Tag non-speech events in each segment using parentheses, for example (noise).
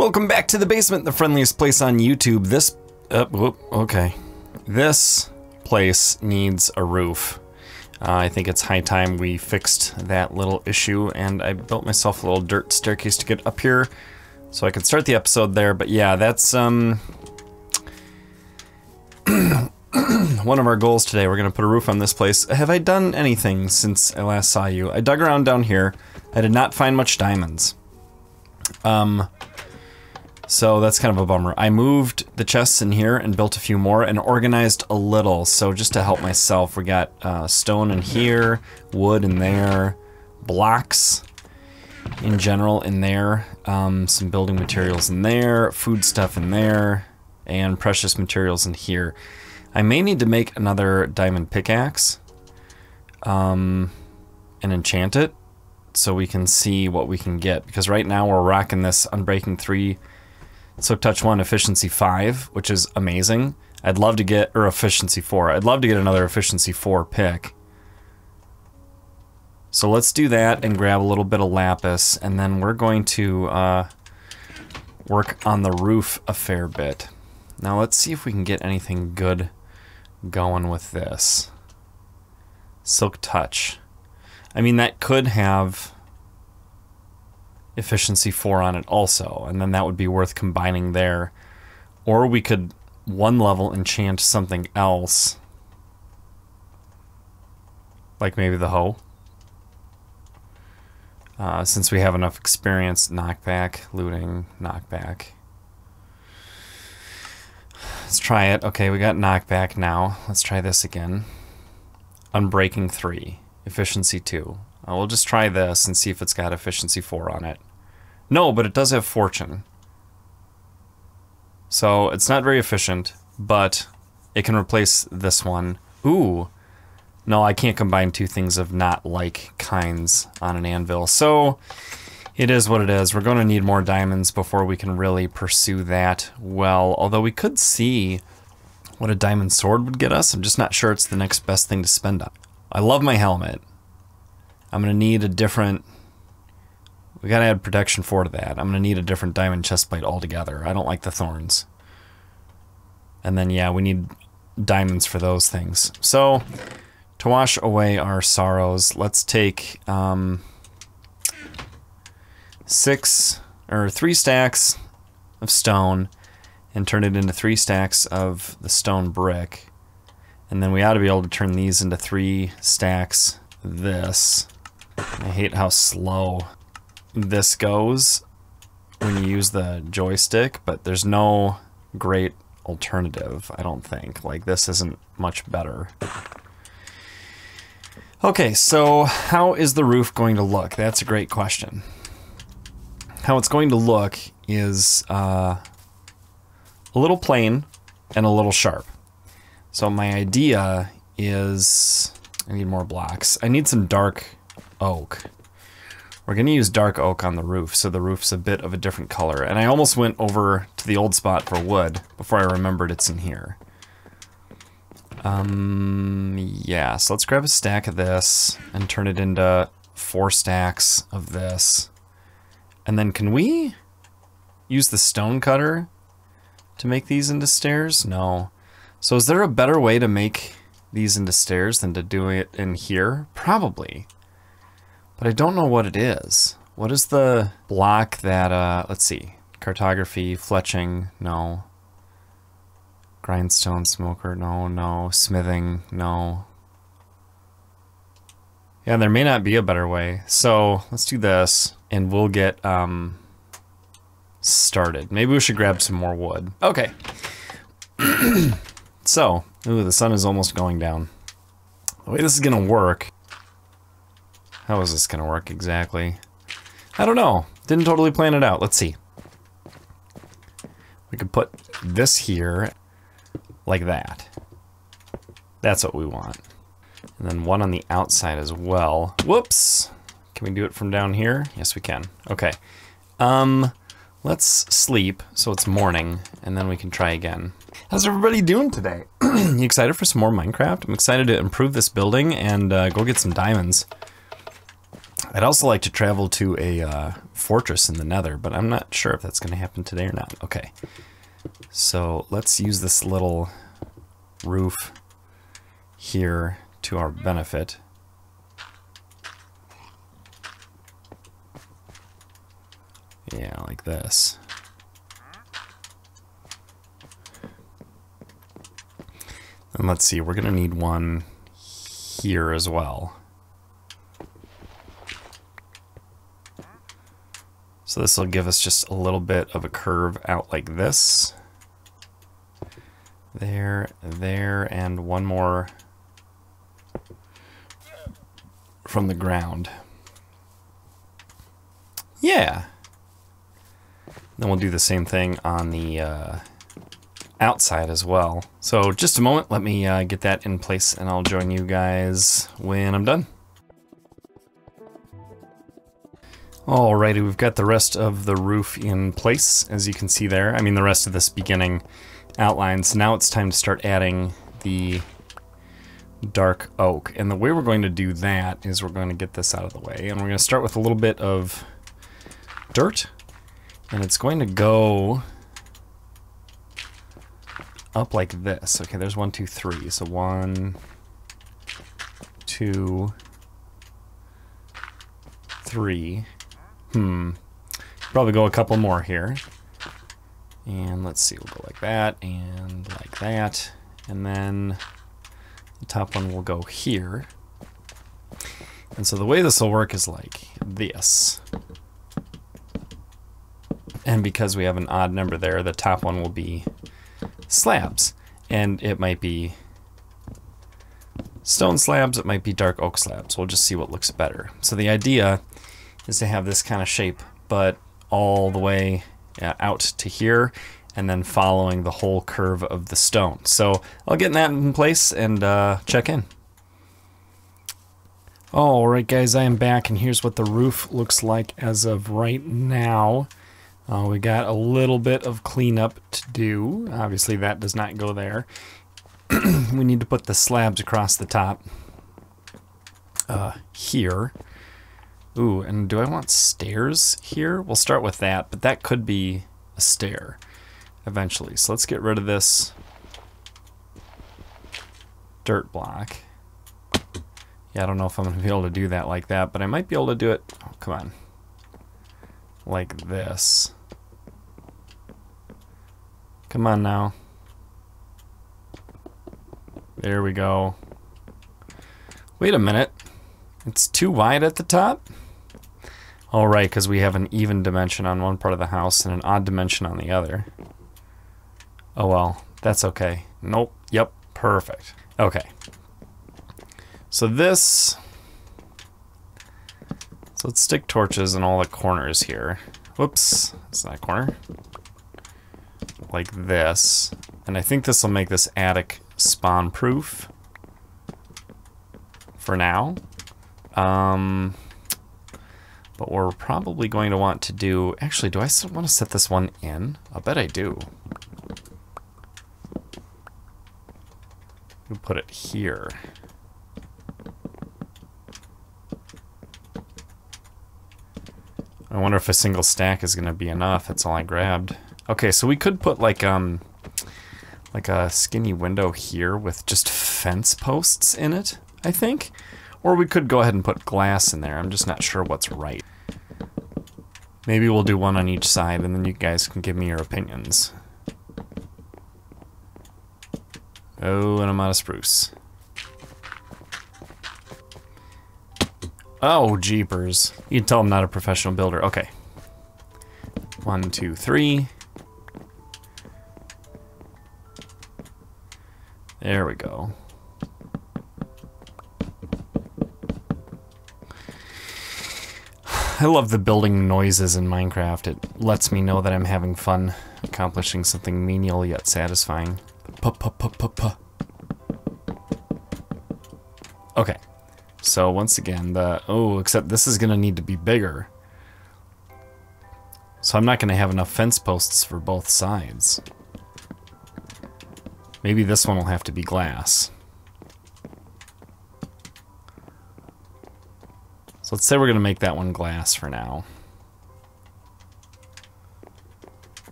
Welcome back to the basement, the friendliest place on YouTube. This, uh, whoop, okay. This place needs a roof. Uh, I think it's high time we fixed that little issue, and I built myself a little dirt staircase to get up here so I could start the episode there. But yeah, that's um, (clears throat) one of our goals today. We're gonna put a roof on this place. Have I done anything since I last saw you? I dug around down here. I did not find much diamonds. Um, so that's kind of a bummer. I moved the chests in here and built a few more and organized a little. So just to help myself, we got uh, stone in here, wood in there, blocks in general in there, um, some building materials in there, food stuff in there, and precious materials in here. I may need to make another diamond pickaxe um, and enchant it so we can see what we can get. Because right now we're rocking this Unbreaking 3 Silk Touch 1 Efficiency 5, which is amazing. I'd love to get, or Efficiency 4. I'd love to get another Efficiency 4 pick. So let's do that and grab a little bit of lapis, and then we're going to uh, work on the roof a fair bit. Now let's see if we can get anything good going with this. Silk Touch. I mean, that could have efficiency 4 on it also, and then that would be worth combining there. Or we could one level enchant something else. Like maybe the hoe. Uh, since we have enough experience, knockback, looting, knockback. Let's try it. Okay, we got knockback now. Let's try this again. Unbreaking 3, efficiency 2. Uh, we'll just try this and see if it's got efficiency 4 on it. No, but it does have fortune. So it's not very efficient, but it can replace this one. Ooh. No, I can't combine two things of not like kinds on an anvil. So it is what it is. We're going to need more diamonds before we can really pursue that well. Although we could see what a diamond sword would get us. I'm just not sure it's the next best thing to spend on. I love my helmet. I'm going to need a different... We got to add protection 4 to that. I'm going to need a different diamond chestplate altogether. I don't like the thorns. And then, yeah, we need diamonds for those things. So, to wash away our sorrows, let's take um, six or three stacks of stone and turn it into three stacks of the stone brick. And then we ought to be able to turn these into three stacks this. I hate how slow this goes when you use the joystick, but there's no great alternative, I don't think. Like, this isn't much better. Okay, so how is the roof going to look? That's a great question. How it's going to look is uh, a little plain and a little sharp. So my idea is, I need more blocks. I need some dark oak. We're gonna use dark oak on the roof, so the roof's a bit of a different color. And I almost went over to the old spot for wood before I remembered it's in here. Um, yeah, so let's grab a stack of this and turn it into four stacks of this. And then can we use the stone cutter to make these into stairs? No. So is there a better way to make these into stairs than to do it in here? Probably. But I don't know what it is. What is the block that, uh, let's see. Cartography, fletching, no. Grindstone smoker, no, no. Smithing, no. Yeah, there may not be a better way. So let's do this and we'll get um, started. Maybe we should grab some more wood. Okay. (clears throat) so, ooh, the sun is almost going down. The way this is gonna work, how is this gonna work exactly? I don't know. Didn't totally plan it out. Let's see. We could put this here like that. That's what we want. And then one on the outside as well. Whoops! Can we do it from down here? Yes, we can. Okay. Um, let's sleep so it's morning, and then we can try again. How's everybody doing today? (clears throat) you excited for some more Minecraft? I'm excited to improve this building and uh, go get some diamonds. I'd also like to travel to a uh, fortress in the nether, but I'm not sure if that's going to happen today or not. Okay. So let's use this little roof here to our benefit. Yeah, like this. And let's see, we're going to need one here as well. So this will give us just a little bit of a curve out like this. There, there, and one more from the ground. Yeah. Then we'll do the same thing on the uh, outside as well. So just a moment, let me uh, get that in place and I'll join you guys when I'm done. Alrighty, we've got the rest of the roof in place, as you can see there. I mean, the rest of this beginning outline. So now it's time to start adding the dark oak. And the way we're going to do that is we're going to get this out of the way. And we're going to start with a little bit of dirt. And it's going to go up like this. Okay, there's one, two, three. So one, two, three. Hmm. Probably go a couple more here. And let's see, we'll go like that and like that. And then the top one will go here. And so the way this will work is like this. And because we have an odd number there, the top one will be slabs. And it might be stone slabs, it might be dark oak slabs. We'll just see what looks better. So the idea is to have this kind of shape, but all the way uh, out to here and then following the whole curve of the stone. So I'll get that in place and uh, check in. Alright guys, I am back and here's what the roof looks like as of right now. Uh, we got a little bit of cleanup to do. Obviously that does not go there. (clears throat) we need to put the slabs across the top uh, here. Ooh, and do I want stairs here? We'll start with that, but that could be a stair eventually. So let's get rid of this dirt block. Yeah, I don't know if I'm going to be able to do that like that, but I might be able to do it, oh, come on, like this. Come on now. There we go. Wait a minute. It's too wide at the top? All right, because we have an even dimension on one part of the house and an odd dimension on the other. Oh well, that's okay. Nope, yep, perfect. Okay. So this... So let's stick torches in all the corners here. Whoops, it's not a corner. Like this. And I think this will make this attic spawn proof. For now. Um, but we're probably going to want to do... Actually, do I still want to set this one in? I'll bet I do. We'll put it here. I wonder if a single stack is going to be enough. That's all I grabbed. Okay, so we could put like um like a skinny window here with just fence posts in it, I think. Or we could go ahead and put glass in there. I'm just not sure what's right. Maybe we'll do one on each side and then you guys can give me your opinions. Oh, and I'm out of spruce. Oh, jeepers. You can tell I'm not a professional builder. Okay. One, two, three. There we go. I love the building noises in Minecraft. It lets me know that I'm having fun accomplishing something menial yet satisfying. Puh, puh, puh, okay. So once again, the... Oh, except this is going to need to be bigger. So I'm not going to have enough fence posts for both sides. Maybe this one will have to be glass. So let's say we're going to make that one glass for now.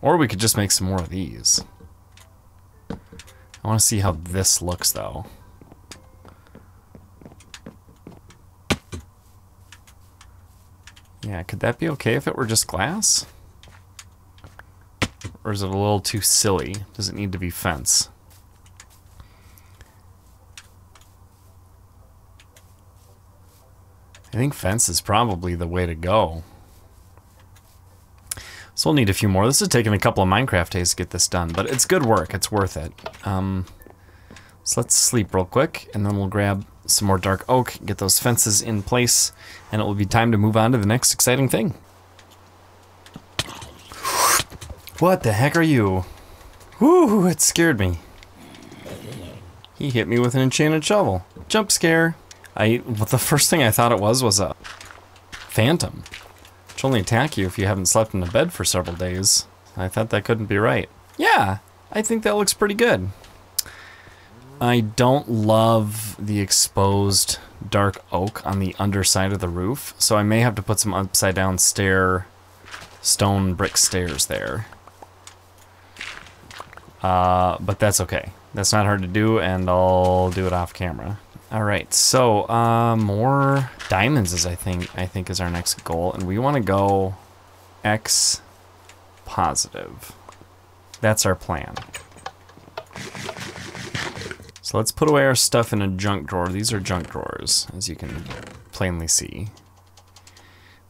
Or we could just make some more of these. I want to see how this looks, though. Yeah, could that be okay if it were just glass? Or is it a little too silly? Does it need to be fence? I think fence is probably the way to go. So we'll need a few more. This has taken a couple of Minecraft days to get this done, but it's good work. It's worth it. Um, so let's sleep real quick, and then we'll grab some more dark oak, get those fences in place, and it will be time to move on to the next exciting thing. What the heck are you? Whoo, it scared me. He hit me with an enchanted shovel. Jump scare. I, well, the first thing I thought it was was a phantom. Which only attack you if you haven't slept in a bed for several days. I thought that couldn't be right. Yeah, I think that looks pretty good. I don't love the exposed dark oak on the underside of the roof, so I may have to put some upside down stair, stone brick stairs there. Uh, but that's okay. That's not hard to do, and I'll do it off camera. All right, so uh, more diamonds is I think I think is our next goal, and we want to go X positive. That's our plan. So let's put away our stuff in a junk drawer. These are junk drawers, as you can plainly see.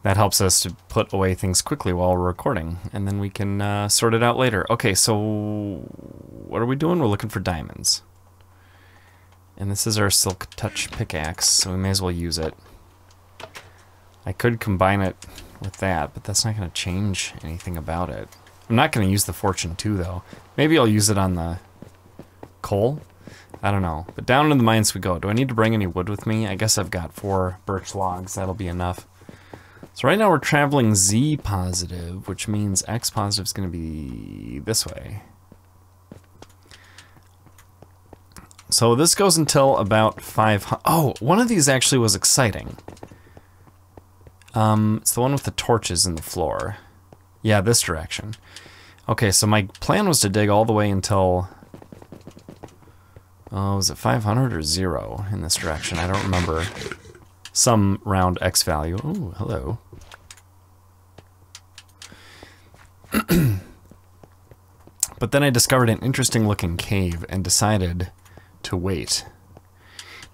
That helps us to put away things quickly while we're recording, and then we can uh, sort it out later. Okay, so what are we doing? We're looking for diamonds. And this is our Silk Touch pickaxe, so we may as well use it. I could combine it with that, but that's not going to change anything about it. I'm not going to use the Fortune 2, though. Maybe I'll use it on the coal. I don't know. But down in the mines we go. Do I need to bring any wood with me? I guess I've got four birch logs. That'll be enough. So right now we're traveling Z positive, which means X positive is going to be this way. So this goes until about 500. Oh, one of these actually was exciting. Um, it's the one with the torches in the floor. Yeah, this direction. Okay, so my plan was to dig all the way until... Oh, was it 500 or 0 in this direction? I don't remember. Some round X value. Oh, hello. (clears throat) but then I discovered an interesting looking cave and decided to wait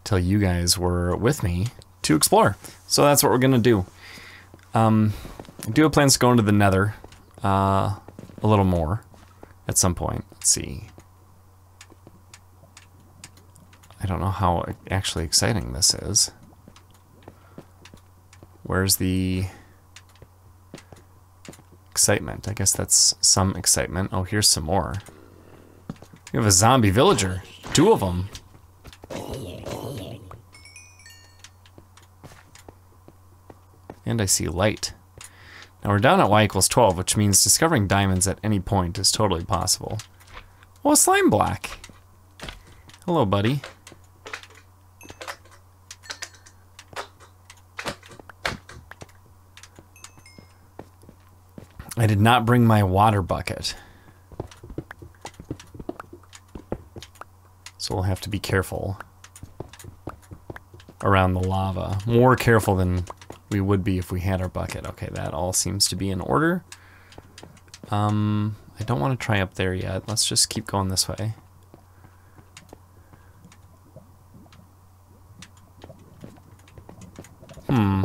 till you guys were with me to explore. So that's what we're gonna do. Um, I do have plans to go into the nether uh, a little more at some point. Let's see. I don't know how actually exciting this is. Where's the excitement? I guess that's some excitement. Oh, here's some more. You have a zombie villager. Two of them. And I see light. Now we're down at y equals 12, which means discovering diamonds at any point is totally possible. Oh, a slime black. Hello, buddy. I did not bring my water bucket. We'll have to be careful around the lava. More careful than we would be if we had our bucket. Okay, that all seems to be in order. Um, I don't want to try up there yet. Let's just keep going this way. Hmm.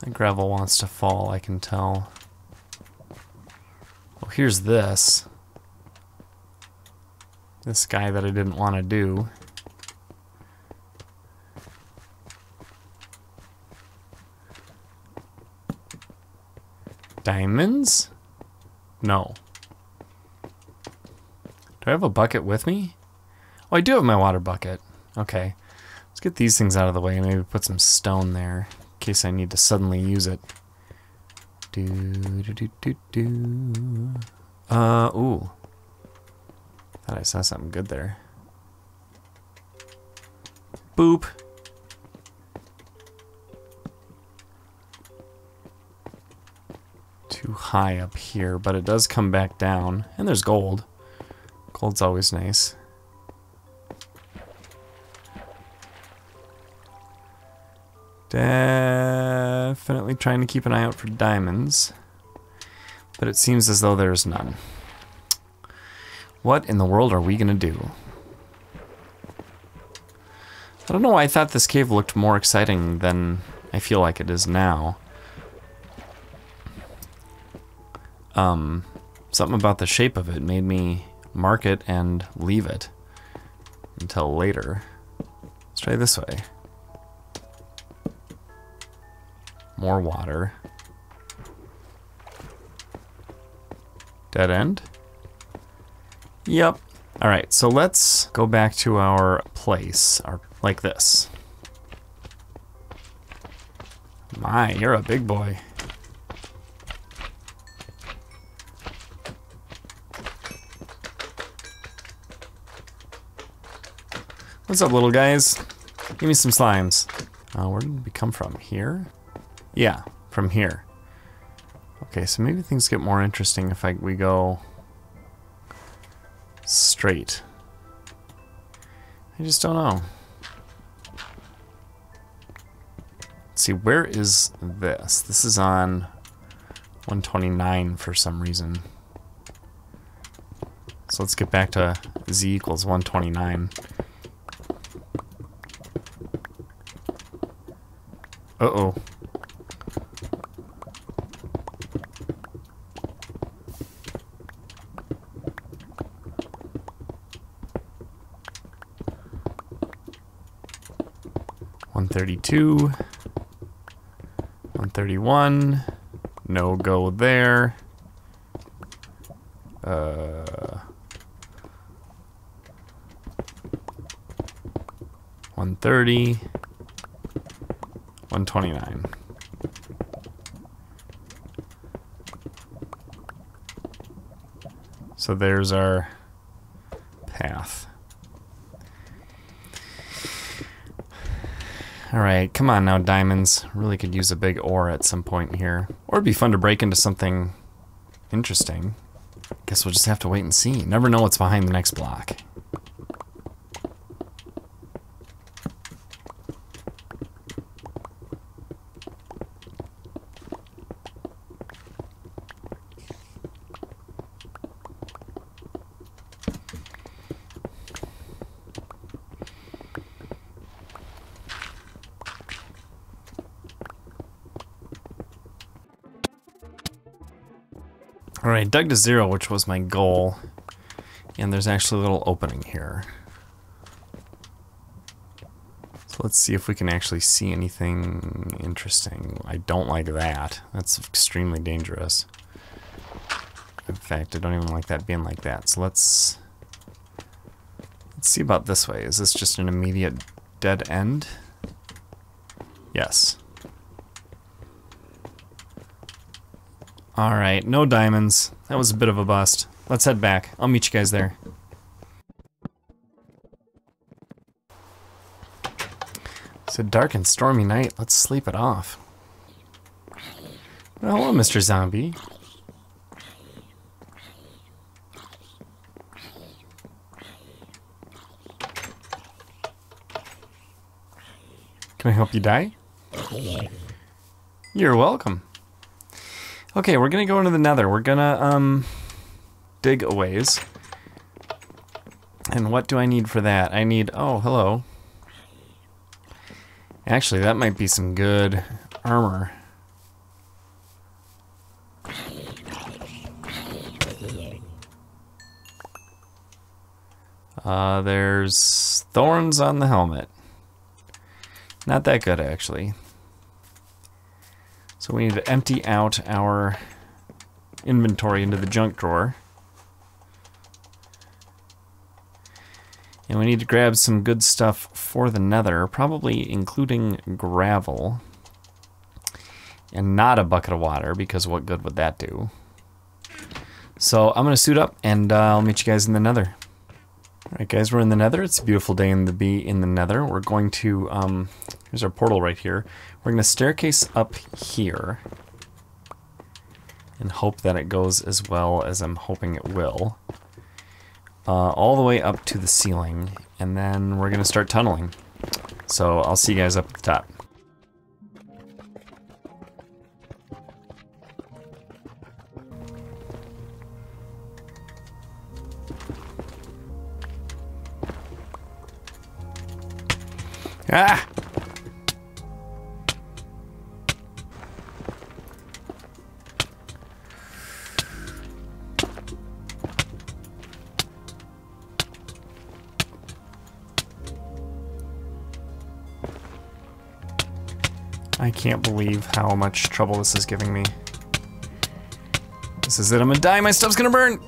The gravel wants to fall, I can tell here's this. This guy that I didn't want to do. Diamonds? No. Do I have a bucket with me? Oh, I do have my water bucket. Okay. Let's get these things out of the way and maybe put some stone there in case I need to suddenly use it. Do, do, do, do, do. Uh, ooh. Thought I saw something good there. Boop. Too high up here, but it does come back down. And there's gold. Gold's always nice. Dad. Definitely trying to keep an eye out for diamonds. But it seems as though there's none. What in the world are we gonna do? I don't know why I thought this cave looked more exciting than I feel like it is now. Um, something about the shape of it made me mark it and leave it until later. Let's try this way. More water. Dead end? Yep. Alright, so let's go back to our place, our like this. My, you're a big boy. What's up, little guys? Give me some slimes. Uh, where did we come from? Here? Yeah, from here. Okay, so maybe things get more interesting if I we go straight. I just don't know. Let's see, where is this? This is on 129 for some reason. So let's get back to z equals 129. Uh-oh. One thirty-two. One thirty-one. No go there. Uh. One thirty. 129. So there's our path. Alright, come on now, diamonds. Really could use a big ore at some point here. Or it'd be fun to break into something interesting. Guess we'll just have to wait and see. Never know what's behind the next block. Alright, dug to zero, which was my goal. And there's actually a little opening here. So let's see if we can actually see anything interesting. I don't like that. That's extremely dangerous. In fact, I don't even like that being like that. So let's... Let's see about this way. Is this just an immediate dead end? Yes. Alright, no diamonds. That was a bit of a bust. Let's head back. I'll meet you guys there. It's a dark and stormy night. Let's sleep it off. Well, hello, Mr. Zombie. Can I help you die? You're welcome. Okay, we're gonna go into the nether. We're gonna, um, dig a ways. And what do I need for that? I need, oh, hello. Actually, that might be some good armor. Uh, there's thorns on the helmet. Not that good, actually. So we need to empty out our inventory into the junk drawer. And we need to grab some good stuff for the nether, probably including gravel. And not a bucket of water, because what good would that do? So I'm going to suit up, and uh, I'll meet you guys in the nether. Alright guys, we're in the nether. It's a beautiful day in the be in the nether. We're going to, um, here's our portal right here. We're going to staircase up here. and hope that it goes as well as I'm hoping it will. Uh, all the way up to the ceiling, and then we're gonna start tunneling. So I'll see you guys up at the top. Ah! I can't believe how much trouble this is giving me. This is it, I'm gonna die, my stuff's gonna burn!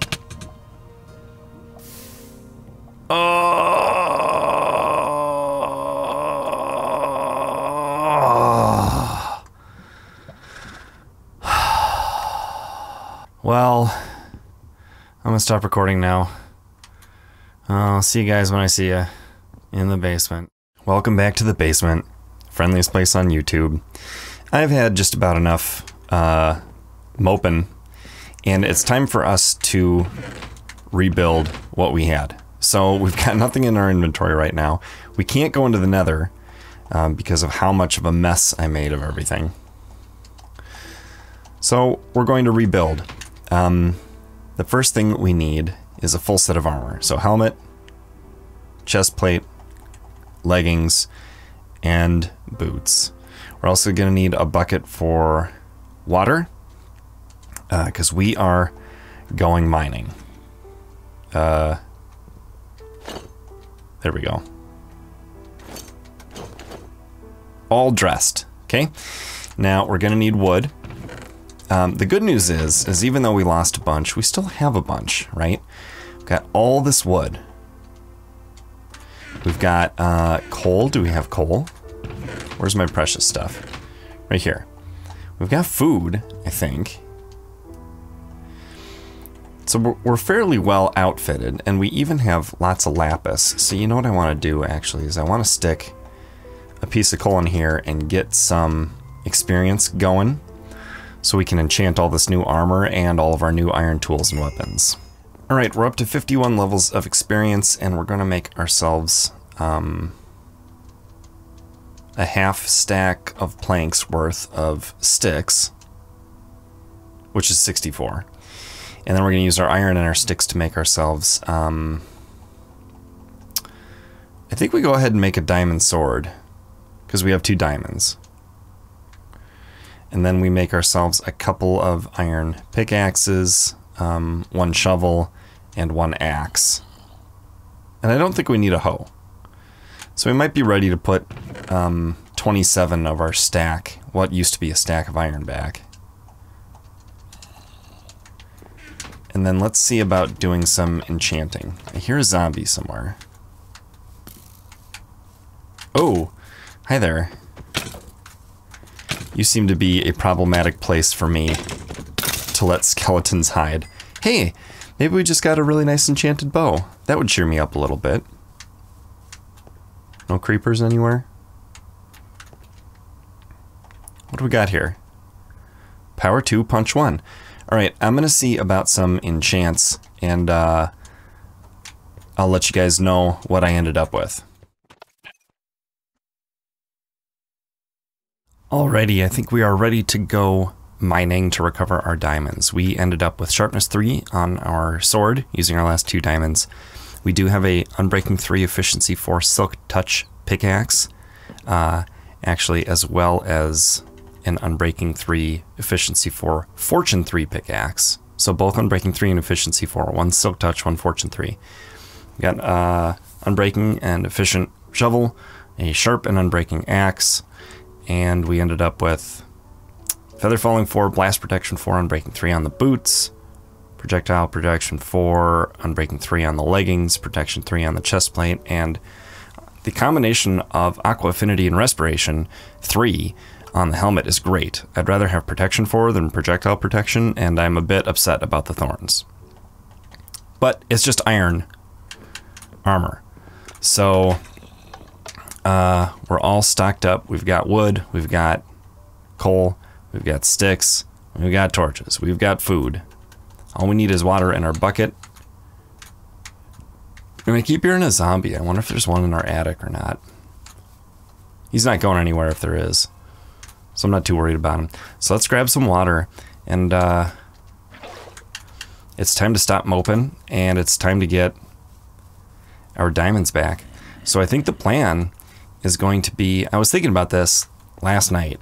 Gonna stop recording now. I'll see you guys when I see you in the basement. Welcome back to the basement friendliest place on YouTube. I've had just about enough uh, moping, and it's time for us to rebuild what we had. So we've got (laughs) nothing in our inventory right now. We can't go into the nether um, because of how much of a mess I made of everything. So we're going to rebuild. Um, the first thing we need is a full set of armor. So helmet, chest plate, leggings, and boots. We're also going to need a bucket for water because uh, we are going mining. Uh, there we go. All dressed, okay? Now we're going to need wood. Um, the good news is, is even though we lost a bunch, we still have a bunch, right? We've got all this wood. We've got uh, coal. Do we have coal? Where's my precious stuff? Right here. We've got food, I think. So we're fairly well outfitted, and we even have lots of lapis. So you know what I want to do, actually, is I want to stick a piece of coal in here and get some experience going so we can enchant all this new armor and all of our new iron tools and weapons. Alright, we're up to 51 levels of experience, and we're going to make ourselves um, a half stack of planks worth of sticks, which is 64. And then we're going to use our iron and our sticks to make ourselves. Um, I think we go ahead and make a diamond sword because we have two diamonds. And then we make ourselves a couple of iron pickaxes, um, one shovel, and one axe. And I don't think we need a hoe. So we might be ready to put um, 27 of our stack, what used to be a stack of iron back. And then let's see about doing some enchanting. I hear a zombie somewhere. Oh, hi there. You seem to be a problematic place for me to let skeletons hide. Hey, maybe we just got a really nice enchanted bow. That would cheer me up a little bit. No creepers anywhere? What do we got here? Power 2, punch 1. Alright, I'm going to see about some enchants, and uh, I'll let you guys know what I ended up with. Alrighty, I think we are ready to go mining to recover our diamonds. We ended up with sharpness 3 on our sword, using our last two diamonds. We do have a Unbreaking 3 Efficiency 4 Silk Touch pickaxe, uh, actually, as well as an Unbreaking 3 Efficiency 4 Fortune 3 pickaxe. So both Unbreaking 3 and Efficiency 4, one Silk Touch, one Fortune 3. We got uh, Unbreaking and Efficient Shovel, a Sharp and Unbreaking Axe, and we ended up with Feather Falling 4, Blast Protection 4, Unbreaking 3 on the boots, projectile protection 4, unbreaking 3 on the leggings, protection 3 on the chest plate, and the combination of aqua affinity and respiration 3 on the helmet is great. I'd rather have protection 4 than projectile protection, and I'm a bit upset about the thorns. But it's just iron armor. So uh, we're all stocked up. We've got wood, we've got coal, we've got sticks, We've got torches. We've got food. All we need is water in our bucket. And I keep hearing a zombie. I wonder if there's one in our attic or not. He's not going anywhere if there is. So I'm not too worried about him. So let's grab some water. And uh, it's time to stop moping. And it's time to get our diamonds back. So I think the plan is going to be... I was thinking about this last night.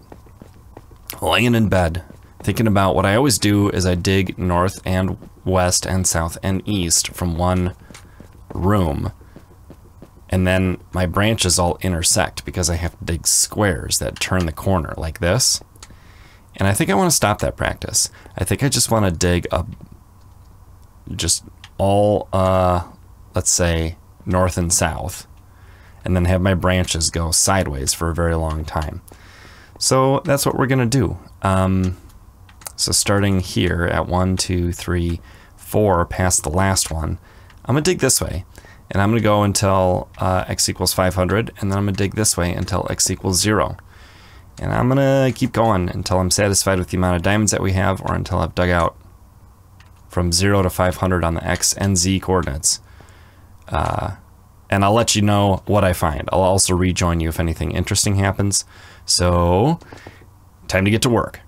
Laying in bed. Thinking about what I always do is I dig north and west and south and east from one room. And then my branches all intersect because I have to dig squares that turn the corner like this. And I think I want to stop that practice. I think I just want to dig up just all, uh, let's say, north and south, and then have my branches go sideways for a very long time. So that's what we're going to do. Um, so starting here at one, two, three, four, past the last one, I'm going to dig this way. And I'm going to go until uh, x equals 500, and then I'm going to dig this way until x equals 0. And I'm going to keep going until I'm satisfied with the amount of diamonds that we have, or until I've dug out from 0 to 500 on the x and z coordinates. Uh, and I'll let you know what I find. I'll also rejoin you if anything interesting happens. So, time to get to work.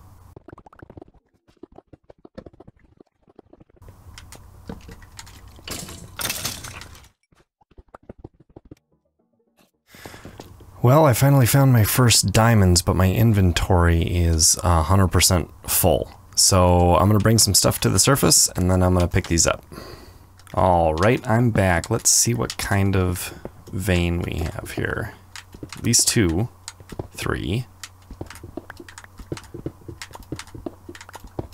Well, I finally found my first diamonds, but my inventory is 100% full. So I'm going to bring some stuff to the surface, and then I'm going to pick these up. Alright, I'm back. Let's see what kind of vein we have here. These two, three,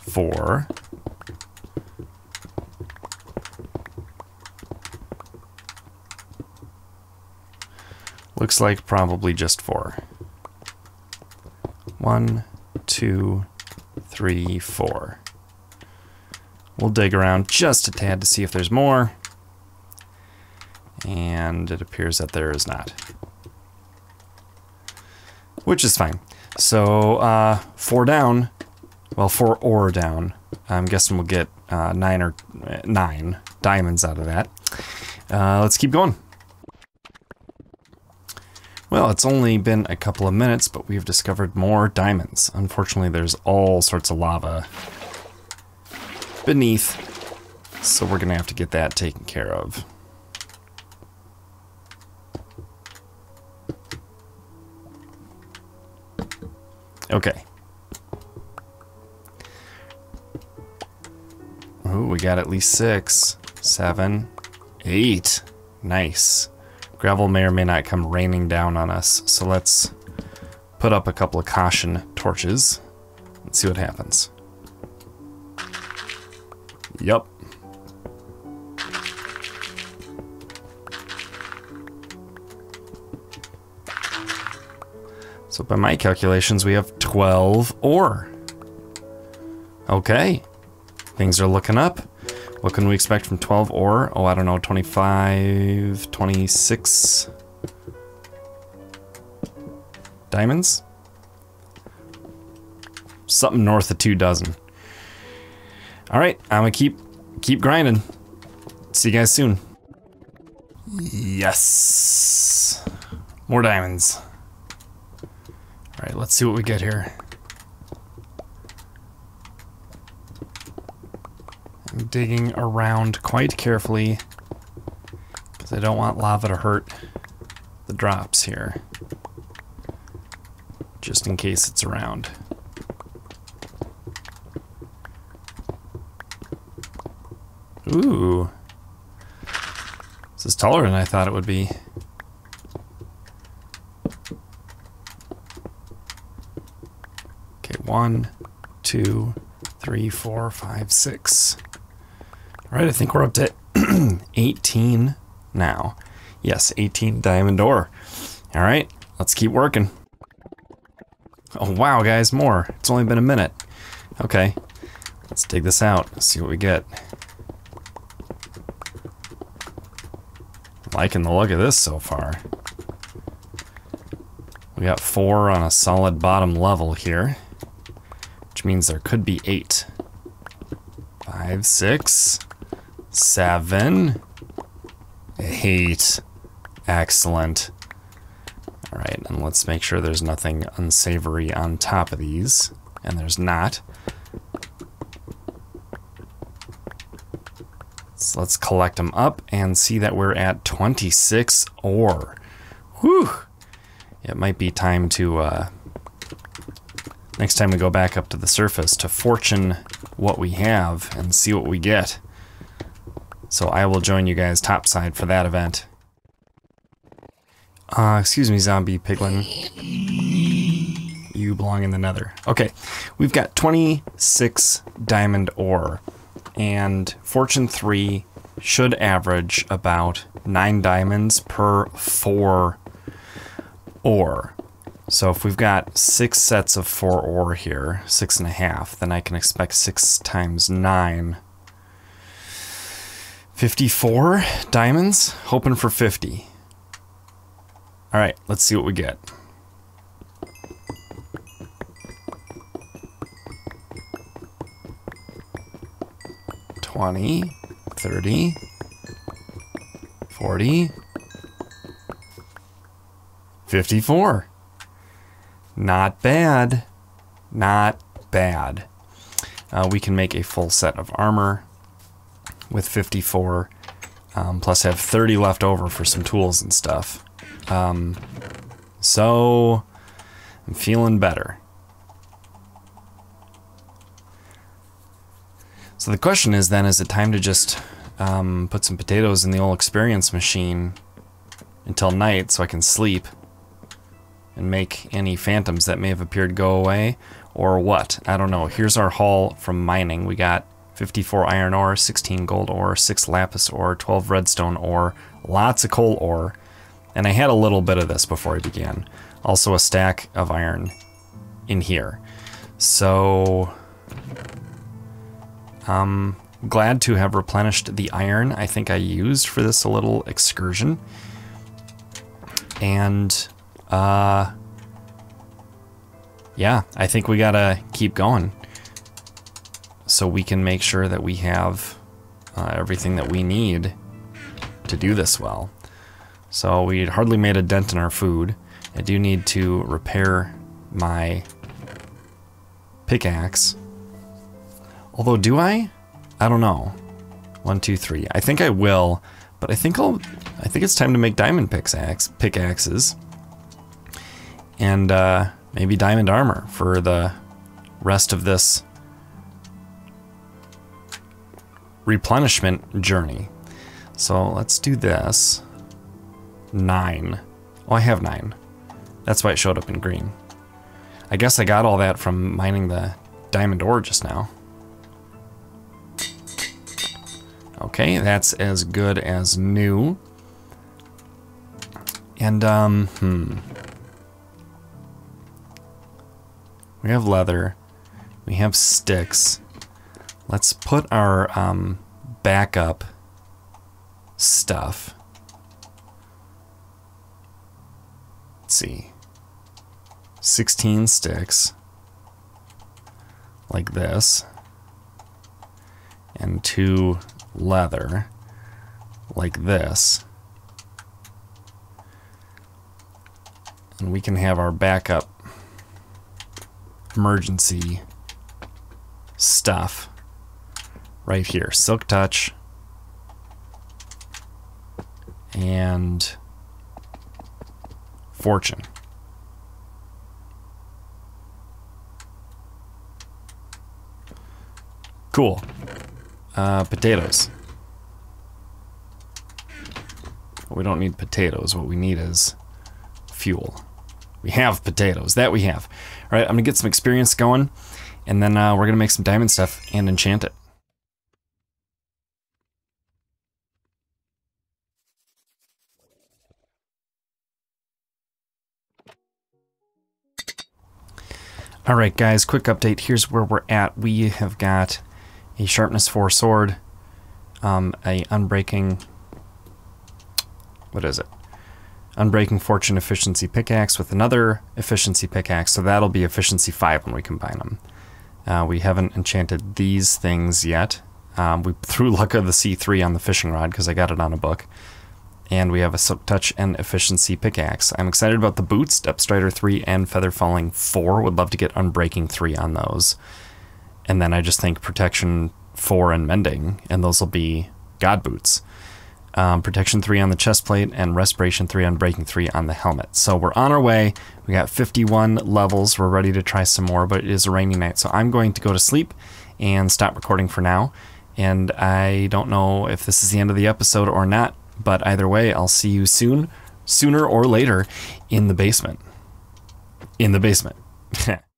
four, Looks like probably just four. One, two, three, four. We'll dig around just a tad to see if there's more. And it appears that there is not. Which is fine. So, uh, four down. Well, four ore down. I'm guessing we'll get uh, nine or uh, nine diamonds out of that. Uh, let's keep going. Well, it's only been a couple of minutes, but we've discovered more diamonds. Unfortunately, there's all sorts of lava beneath, so we're gonna have to get that taken care of. Okay. Oh, we got at least six, seven, eight. Nice. Gravel may or may not come raining down on us, so let's put up a couple of caution torches and see what happens. Yup. So by my calculations, we have 12 ore. Okay. Things are looking up. What can we expect from 12 ore? Oh, I don't know, 25, 26 diamonds? Something north of two dozen. All right, I'm gonna keep keep grinding. See you guys soon. Yes, more diamonds. All right, let's see what we get here. I'm digging around quite carefully because I don't want lava to hurt the drops here. Just in case it's around. Ooh. This is taller than I thought it would be. Okay, one, two, three, four, five, six. All right, I think we're up to (clears throat) 18 now. Yes, 18 diamond ore. All right, let's keep working. Oh, wow, guys, more. It's only been a minute. Okay, let's dig this out, see what we get. Liking the look of this so far. We got four on a solid bottom level here. which means there could be eight. Five, six, seven, eight. Excellent. All right, and let's make sure there's nothing unsavory on top of these. And there's not. Let's collect them up and see that we're at 26 ore. Whew! It might be time to, uh, next time we go back up to the surface, to fortune what we have and see what we get. So I will join you guys topside for that event. Uh, excuse me, zombie piglin. You belong in the nether. Okay, we've got 26 diamond ore, and Fortune 3 should average about 9 diamonds per 4 ore. So if we've got 6 sets of 4 ore here, 6.5, then I can expect 6 times 9. 54 diamonds? Hoping for 50. Alright, let's see what we get. Twenty, thirty, forty, fifty-four. Not bad. Not bad. Uh, we can make a full set of armor with 54, um, plus have 30 left over for some tools and stuff. Um, so I'm feeling better. So the question is then, is it time to just um, put some potatoes in the old experience machine until night so I can sleep and make any phantoms that may have appeared go away? Or what? I don't know. Here's our haul from mining. We got 54 iron ore, 16 gold ore, 6 lapis ore, 12 redstone ore, lots of coal ore, and I had a little bit of this before I began. Also a stack of iron in here. So, um, glad to have replenished the iron I think I used for this little excursion. And, uh, yeah, I think we gotta keep going so we can make sure that we have uh, everything that we need to do this well. So we hardly made a dent in our food. I do need to repair my pickaxe. Although, do I? I don't know. One, two, three. I think I will, but I think I'll. I think it's time to make diamond pickaxe pickaxes, and uh, maybe diamond armor for the rest of this replenishment journey. So let's do this. Nine. Oh, I have nine. That's why it showed up in green. I guess I got all that from mining the diamond ore just now. Okay, that's as good as new. And, um, hmm. We have leather. We have sticks. Let's put our, um, backup stuff let's see, 16 sticks like this, and two leather like this. And we can have our backup emergency stuff right here. Silk Touch and fortune. Cool. Uh, potatoes. We don't need potatoes. What we need is fuel. We have potatoes. That we have. All right, I'm going to get some experience going, and then uh, we're going to make some diamond stuff and enchant it. Alright guys, quick update. Here's where we're at. We have got a sharpness 4 sword, um, a unbreaking, what is it? Unbreaking fortune efficiency pickaxe with another efficiency pickaxe, so that'll be efficiency 5 when we combine them. Uh, we haven't enchanted these things yet. Um, we threw (laughs) Luck of the Sea 3 on the fishing rod because I got it on a book. And we have a Silk Touch and Efficiency pickaxe. I'm excited about the boots, Depth Strider 3 and Feather Falling 4. Would love to get Unbreaking 3 on those. And then I just think Protection 4 and Mending, and those will be God Boots. Um, protection 3 on the chest plate and Respiration 3 Unbreaking 3 on the helmet. So we're on our way. We got 51 levels. We're ready to try some more, but it is a rainy night. So I'm going to go to sleep and stop recording for now. And I don't know if this is the end of the episode or not, but either way, I'll see you soon, sooner or later, in the basement. In the basement. (laughs)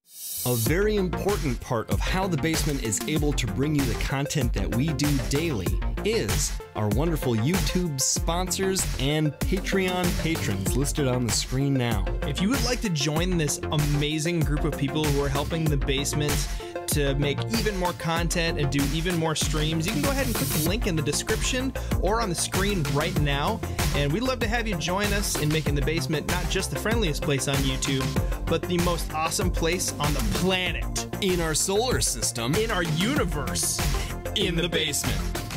A very important part of how the basement is able to bring you the content that we do daily is our wonderful YouTube sponsors and Patreon patrons listed on the screen now. If you would like to join this amazing group of people who are helping the basement to make even more content and do even more streams, you can go ahead and click the link in the description or on the screen right now. And we'd love to have you join us in making the basement not just the friendliest place on YouTube, but the most awesome place on the planet, In our solar system, in our universe, in the basement.